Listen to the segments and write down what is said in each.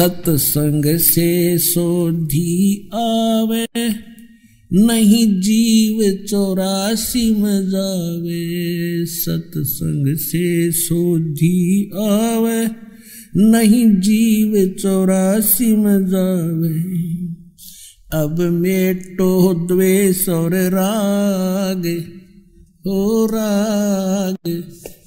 सत्संग से सोधी आवे, नहीं जीव चौरासी में जावे। सत्संग से सोधी आवे, नहीं जीव चौरासी में जावे। अब मेटो द्वेष और राग, हो राग।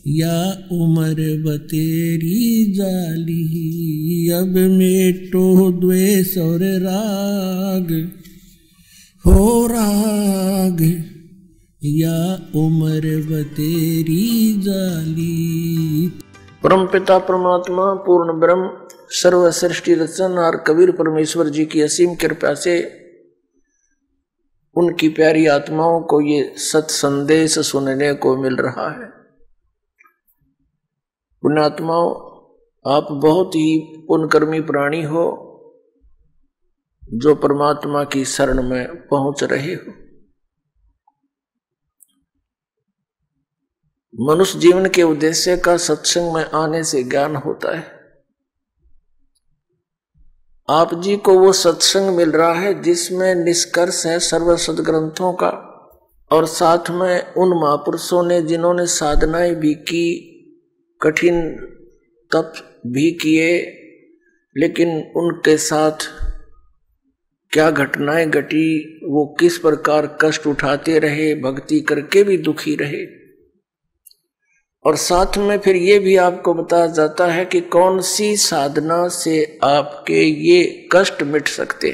या उम्र बतेरी जाली, अब मेटो द्वेष और राग, हो राग। या उम्र बतेरी जाली। परम पिता, परमात्मा, पूर्ण ब्रह्म सर्व सृष्टि रचन और कबीर परमेश्वर जी की असीम कृपा से उनकी प्यारी आत्माओं को ये सत संदेश सुनने को मिल रहा है। पुण्यात्माओं आप बहुत ही पुनकर्मी प्राणी हो, जो परमात्मा की शरण में पहुँच रहे हो। मनुष्य जीवन के उद्देश्य का सत्संग में आने से ज्ञान होता है। आप जी को वो सत्संग मिल रहा है जिसमें निष्कर्ष है सर्व सदग्रंथों का, और साथ में उन महापुरुषों ने जिन्होंने साधनाएँ भी की कठिन तप भी किए, लेकिन उनके साथ क्या घटनाएँ घटी, वो किस प्रकार कष्ट उठाते रहे, भक्ति करके भी दुखी रहे? और साथ में फिर ये भी आपको बताया जाता है कि कौन सी साधना से आपके ये कष्ट मिट सकते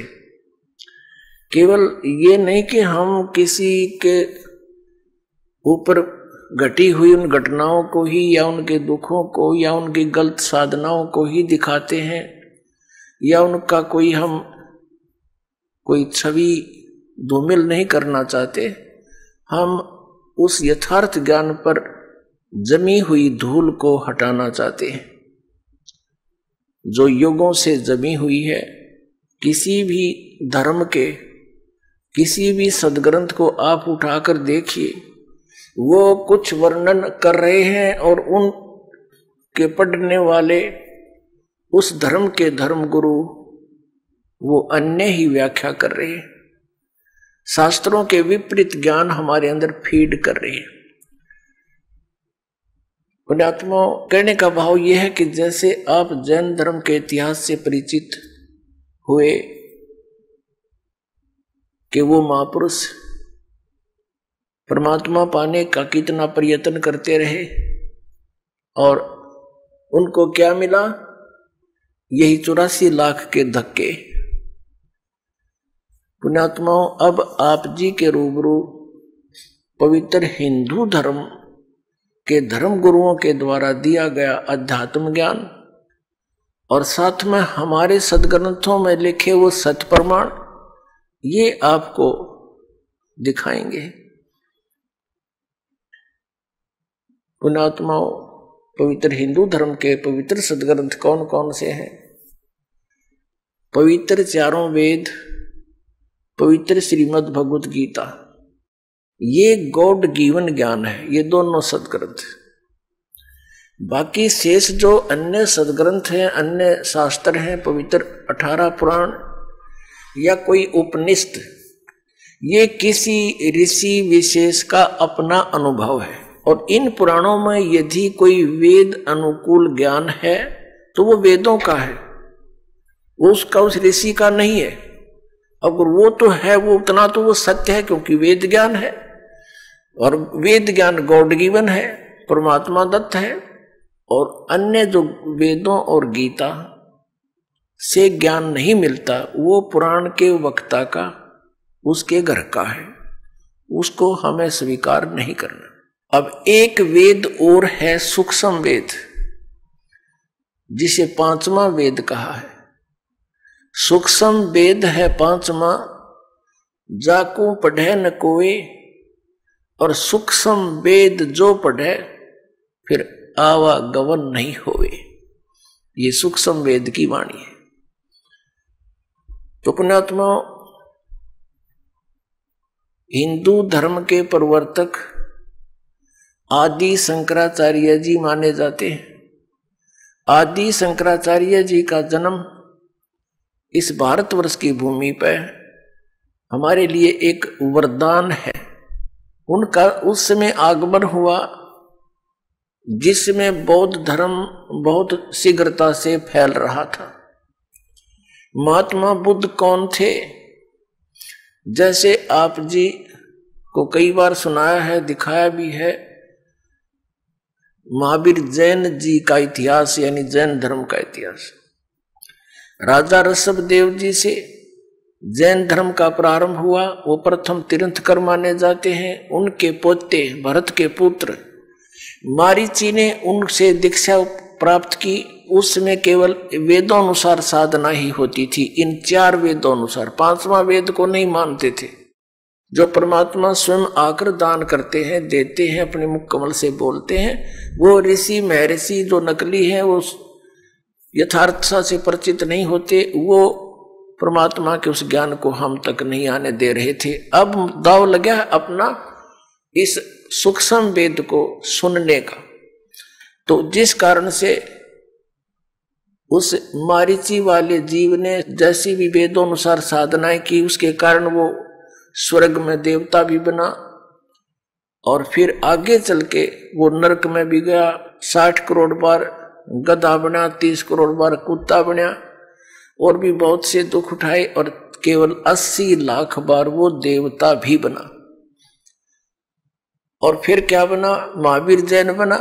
केवल ये नहीं कि हम किसी के ऊपर घटी हुई उन घटनाओं को ही या उनके दुखों को या उनकी गलत साधनाओं को ही दिखाते हैं, या उनका कोई हम, कोई छवि धूमिल नहीं करना चाहते, हम उस यथार्थ ज्ञान पर जमी हुई धूल को हटाना चाहते हैं। जो युगों से जमी हुई है, किसी भी धर्म के, किसी भी सदग्रंथ को आप उठाकर देखिए वो कुछ वर्णन कर रहे हैं और उन के पढ़ने वाले उस धर्म के धर्म गुरु वो अन्य ही व्याख्या कर रहे हैं। शास्त्रों के विपरीत ज्ञान हमारे अंदर फ़ीड कर रहे हैं। पुण्यात्मा, कहने का भाव यह है कि जैसे आप जैन धर्म के इतिहास से परिचित हुए कि वो महापुरुष परमात्मा पाने का कितना प्रयत्न करते रहे और उनको क्या मिला? यही चौरासी लाख के धक्के। पुण्यात्माओं, अब आप जी के रूबरू पवित्र हिंदू धर्म के धर्म गुरुओं के द्वारा दिया गया अध्यात्म ज्ञान और साथ में हमारे सदग्रंथों में लिखे वो सत प्रमाण ये आपको दिखाएँगे। पुणात्माओं पवित्र हिंदू धर्म के पवित्र सदग्रंथ कौन कौन से हैं? पवित्र चारों वेद, पवित्र श्रीमद् भगवत गीता। ये गॉड गिवन ज्ञान है, ये दोनों सदग्रंथ। बाकी शेष जो अन्य सदग्रंथ हैं, अन्य शास्त्र हैं, पवित्र अठारह पुराण या कोई उपनिष्ठ, ये किसी ऋषि विशेष का अपना अनुभव है। और इन पुराणों में यदि कोई वेद अनुकूल ज्ञान है तो वो वेदों का है। वो उसका उस ऋषि का नहीं है। अगर वो तो है, वो उतना तो वो सत्य है, क्योंकि वेद ज्ञान है। और वेद ज्ञान गॉड गिवन है, परमात्मा दत्त है, और अन्य जो वेदों और गीता से ज्ञान नहीं मिलता, वो पुराण के वक्ता का, उसके घर का है। उसको हमें स्वीकार नहीं करना। अब एक वेद और है सूक्ष्म वेद, जिसे पांचवा वेद कहा है। सूक्ष्म वेद है पांचवा जाको पढ़े न कोई, और सूक्ष्म वेद जो पढ़े, फिर आवागवन नहीं होवे ये सूक्ष्म वेद की वाणी है। तो पुण्यात्मा हिंदू धर्म के प्रवर्तक आदि शंकराचार्य जी माने जाते हैं। आदि शंकराचार्य जी का जन्म इस भारतवर्ष की भूमि पर हमारे लिए एक वरदान है। उनका उस समय आगमन हुआ, जिसमें बौद्ध धर्म बहुत शीघ्रता से फैल रहा था। महात्मा बुद्ध कौन थे? जैसे आप जी को कई बार सुनाया है, दिखाया भी है महावीर जैन जी का इतिहास, यानी जैन धर्म का इतिहास। राजा ऋषभ देव जी से जैन धर्म का प्रारंभ हुआ। वो प्रथम तीर्थकर माने जाते हैं। उनके पोते भरत के पुत्र मारीची ने उनसे दीक्षा प्राप्त की। उसमें केवल वेदों अनुसार साधना ही होती थी। इन चार वेदों अनुसार, पांचवा वेद को नहीं मानते थे। जो परमात्मा स्वयं आकर दान करते हैं, देते हैं, अपने मुख कमल से बोलते हैं, वो ऋषि, महर्षि जो नकली है, वो यथार्थता से परिचित नहीं होते, वो परमात्मा के उस ज्ञान को हम तक नहीं आने दे रहे थे। अब दाव लगा अपना इस सूक्ष्म वेद को सुनने का। तो जिस कारण से उस मारिची वाले जीव ने जैसी भी वेदों अनुसार साधनाएँ की, उसके कारण वो स्वर्ग में देवता भी बना और फिर आगे चल के वो नरक में भी गया, साठ करोड़ बार गधा बना, तीस करोड़ बार कुत्ता बना और भी बहुत से दुख उठाए और केवल अस्सी लाख बार वो देवता भी बना। और फिर क्या बना? महावीर जैन बना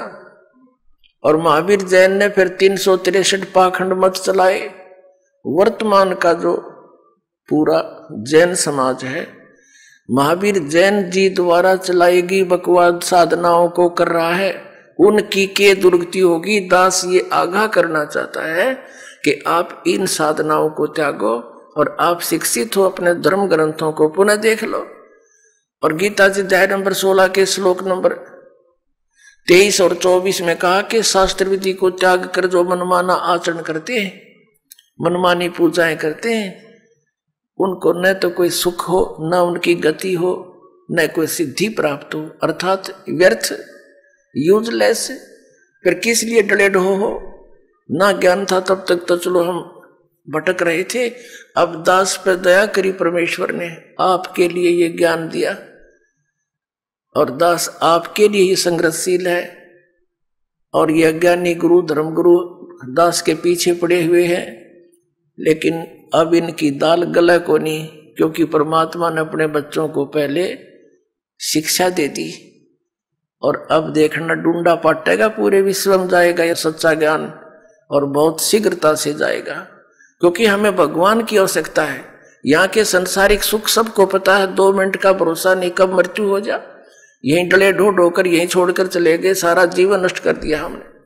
और महावीर जैन ने फिर तीन सौ तिरसठ पाखंड मत चलाए। वर्तमान का जो पूरा जैन समाज है महावीर जैन जी द्वारा चलाएगी बकवाद साधनाओं को कर रहा है। उनकी के दुर्गति होगी? दास ये आगाह करना चाहता है कि आप इन साधनाओं को त्यागो और आप शिक्षित हो, अपने धर्म ग्रंथों को पुनः देख लो। और गीता जी अध्याय नंबर सोलह के श्लोक नंबर तेईस और चौबीस में कहा कि शास्त्र विधि को त्याग कर जो मनमाना आचरण करते हैं, मनमानी पूजाएँ करते हैं उनको न तो कोई सुख हो, न उनकी गति हो, न कोई सिद्धि प्राप्त हो। अर्थात व्यर्थ यूजलेस फिर किस लिए डले ढो हो? ना ज्ञान था तब तक तो चलो हम भटक रहे थे। अब दास पर दया करी परमेश्वर ने, आपके लिए ये ज्ञान दिया। और दास आपके लिए ही संग्रहशील है। और ये अज्ञानी गुरु, धर्मगुरु दास के पीछे पड़े हुए हैं। लेकिन अब इनकी दाल गला को नहीं, क्योंकि परमात्मा ने अपने बच्चों को पहले शिक्षा दे दी। और अब देखना डूडा पाटेगा, पूरे विश्व में जाएगा यह सच्चा ज्ञान और बहुत शीघ्रता से जाएगा। क्योंकि हमें भगवान की आवश्यकता है। यहाँ के संसारिक सुख सबको पता है, दो मिनट का भरोसा नहीं, कब मृत्यु हो जा। यहीं डले ढो ढोकर यहीं छोड़कर चले गए, सारा जीवन नष्ट कर दिया हमने।